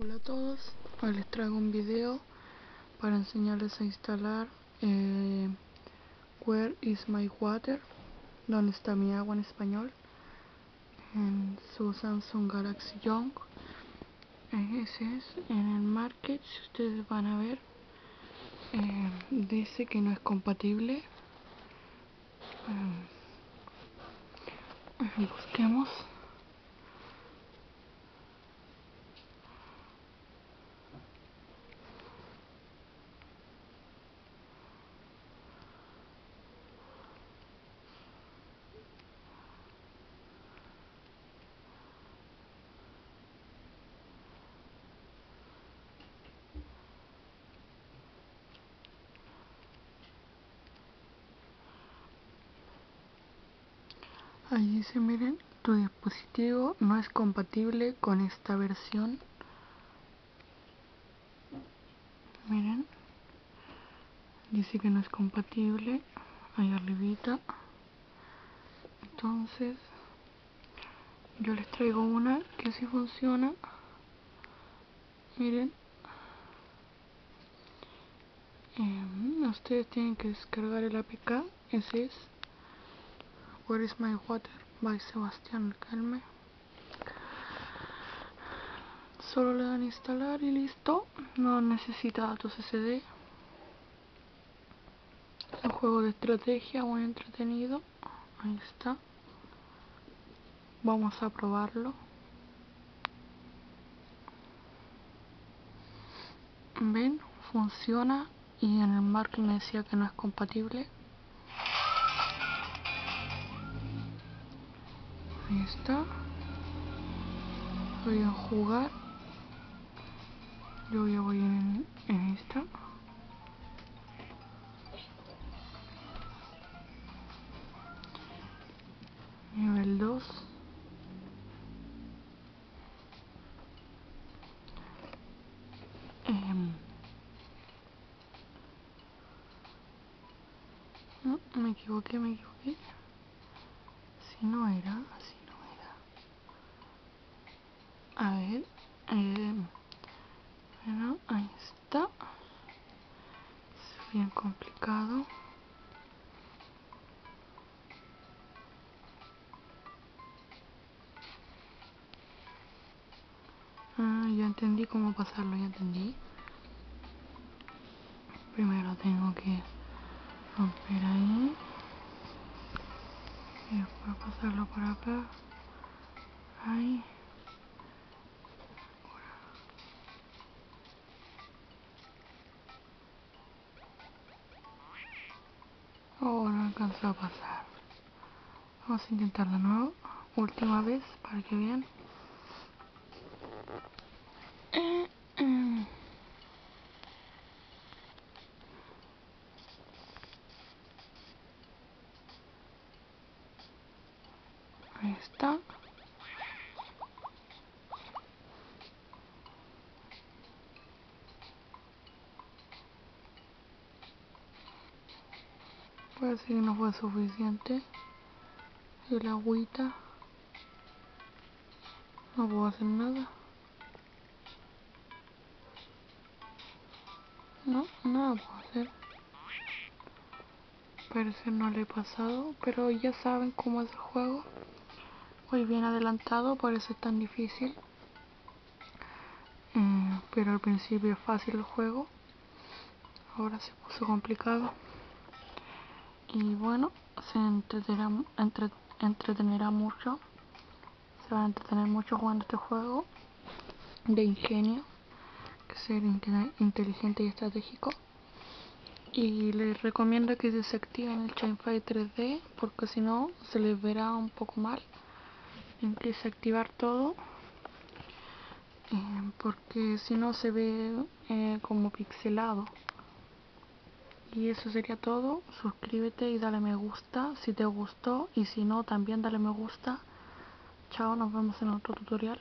Hola a todos, hoy les traigo un video para enseñarles a instalar eh, Where is my water? ¿Dónde está mi agua en español? En su Samsung Galaxy Young. Eh, ese es, en el market, ustedes van a ver, eh, dice que no es compatible. busquemos. Ahí dice, miren, tu dispositivo no es compatible con esta versión. Miren, dice que no es compatible. Ahí arribita. Entonces, yo les traigo una que sí funciona. Miren. Eh, ustedes tienen que descargar el APK. Ese es Where is my water? by Sebastián Calme. Solo le dan instalar y listo. No necesita datos SD. Un juego de estrategia muy entretenido. Ahí está. Vamos a probarlo. Ven, funciona y en el marco me decía que no es compatible. Ahí está. Voy a jugar. Yo ya voy en, en esta. Nivel 2. Eh, no, me equivoqué, me equivoqué. Si no era, así. A ver, eh, bueno, ahí está. Es bien complicado. Ah, ya entendí cómo pasarlo, ya entendí. Primero tengo que romper ahí y después pasarlo por acá ahí oh no alcanzó a pasar. Vamos a intentar de nuevo. Última vez para que vean. Ahí está. Parece que no fue suficiente. El agüita. No puedo hacer nada. No, nada puedo hacer. Parece no le he pasado, pero ya saben cómo es el juego muy bien adelantado, por eso es tan difícil. Eh, pero al principio es fácil el juego. Ahora se puso complicado. Y bueno, se entretenerá, entretenerá mucho. Se va a entretener mucho jugando este juego de ingenio. Que ser inteligente y estratégico. Y les recomiendo que desactiven el Chainfire 3D porque si no se les verá un poco mal empieza a activar todo eh, porque si no se ve eh, como pixelado y eso sería todo. Suscríbete y dale me gusta si te gustó. Y si no también dale me gusta. Chao nos vemos en otro tutorial